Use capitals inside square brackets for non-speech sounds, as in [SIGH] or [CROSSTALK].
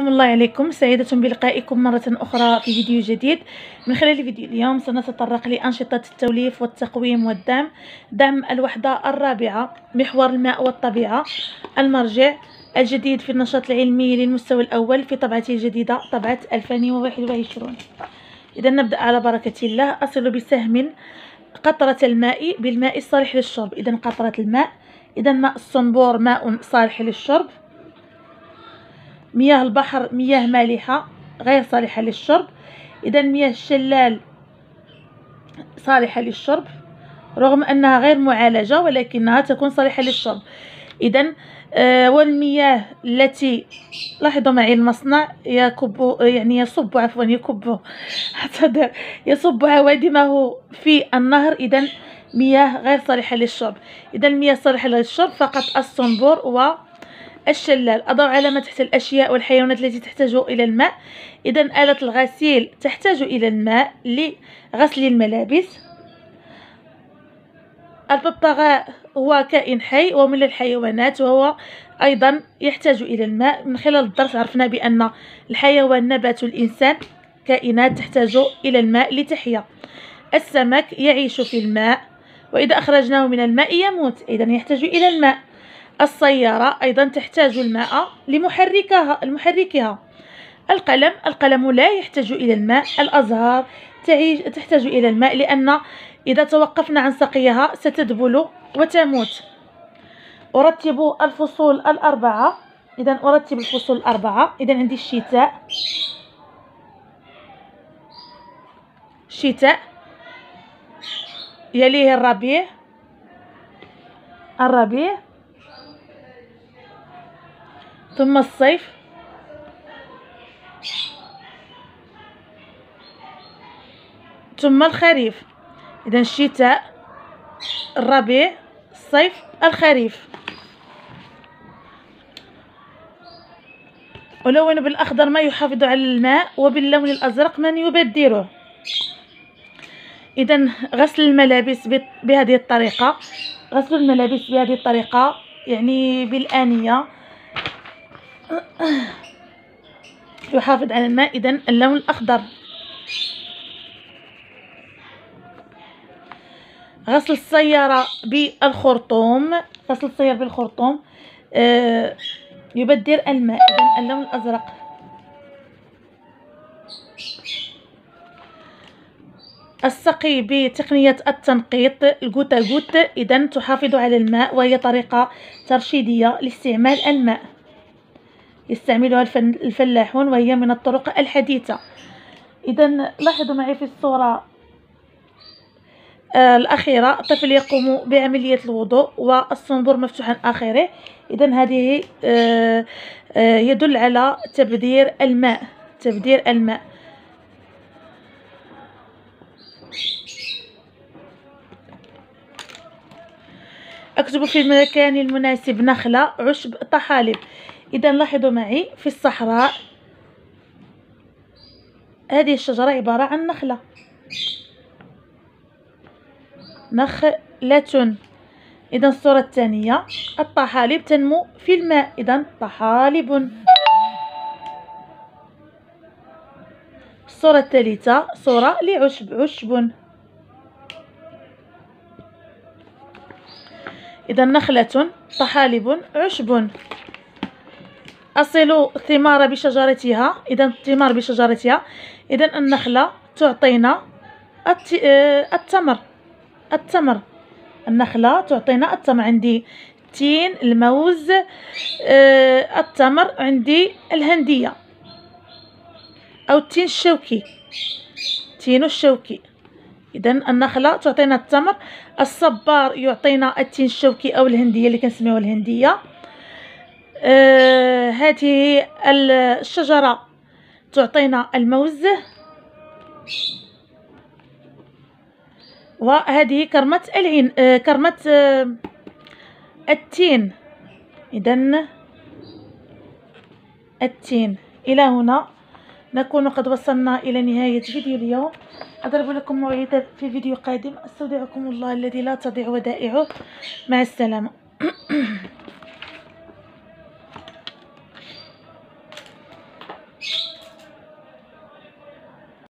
سلام الله عليكم. سعيدة بلقائكم مرة أخرى في فيديو جديد. من خلال فيديو اليوم سنتطرق لأنشطة التوليف والتقويم والدعم دعم الوحدة الرابعة محور الماء والطبيعة المرجع الجديد في النشاط العلمي للمستوى الأول في طبعته الجديدة طبعة 2021 إذا نبدأ على بركة الله. أصل بسهم قطرة الماء بالماء الصالح للشرب. إذا قطرة الماء إذا ماء الصنبور ماء صالح للشرب. مياه البحر مياه مالحة غير صالحة للشرب. إذا مياه الشلال صالحة للشرب رغم أنها غير معالجة ولكنها تكون صالحة للشرب. إذا آه والمياه التي لاحظوا معي المصنع يكب يعني يصب عفوا يكب يصب عوادمه في النهر. إذا مياه غير صالحة للشرب. إذا المياه الصالحة للشرب فقط الصنبور و الشلال. أضع علامة تحت الأشياء والحيوانات التي تحتاج إلى الماء. إذا آلة الغسيل تحتاج إلى الماء لغسل الملابس. الببغاء هو كائن حي ومن الحيوانات وهو أيضا يحتاج إلى الماء. من خلال الدرس عرفنا بأن الحيوان نبات الإنسان. كائنات تحتاج إلى الماء لتحيا. السمك يعيش في الماء. وإذا أخرجناه من الماء يموت. إذا يحتاج إلى الماء. السيارة أيضا تحتاج الماء لمحركها المحركها القلم القلم لا يحتاج إلى الماء. الأزهار تحتاج إلى الماء لأن إذا توقفنا عن سقيها ستدبل وتموت. أرتب الفصول الأربعة. إذا أرتب الفصول الأربعة. إذا عندي الشتاء. الشتاء يليه الربيع. الربيع. ثم الصيف. ثم الخريف. إذا الشتاء الربيع الصيف الخريف. ولون بالأخضر ما يحافظ على الماء وباللون الأزرق من يبدره إذا غسل الملابس بهذه الطريقة. غسل الملابس بهذه الطريقة يعني بالآنية. [COUGHS] يحافظ على الماء إذا اللون الأخضر. غسل السيارة بالخرطوم. غسل السيارة بالخرطوم. آه يبدر الماء إذا اللون الأزرق. السقي بتقنية التنقيط. الجوتا جوت إذا تحافظ على الماء وهي طريقة ترشيدية لاستعمال الماء. يستعملها الفلاحون وهي من الطرق الحديثة. إذا لاحظوا معي في الصورة. آه الأخيرة الطفل يقوم بعملية الوضوء والصنبور مفتوح آخره. إذا هذه آه آه يدل على تبذير الماء تبذير الماء. أكتب في المكان المناسب نخلة عشب طحالب. إذا لاحظوا معي في الصحراء. هذه الشجرة عبارة عن نخلة. نخلة. إذا الصورة الثانية الطحالب تنمو في الماء. إذا طحالب. الصورة الثالثة صورة لعشب. عشب. إذا نخلة. طحالب. عشب. أصل الثمار بشجرتها. إذا الثمار بشجرتها. إذا النخلة تعطينا التمر. التمر. النخلة تعطينا التمر. عندي التين الموز التمر. عندي الهندية. أو التين الشوكي. التين الشوكي. إذا النخلة تعطينا التمر. الصبار يعطينا التين الشوكي أو الهندية. اللي كنسميوها الهندية. آه هذه الشجرة تعطينا الموز. وهذه كرمة العين آه كرمة آه التين. إذا التين. إلى هنا نكون قد وصلنا إلى نهاية فيديو اليوم. أضرب لكم موعدا في فيديو قادم. أستودعكم الله الذي لا تضيع ودائعه. مع السلامة. [CLEARS THROAT]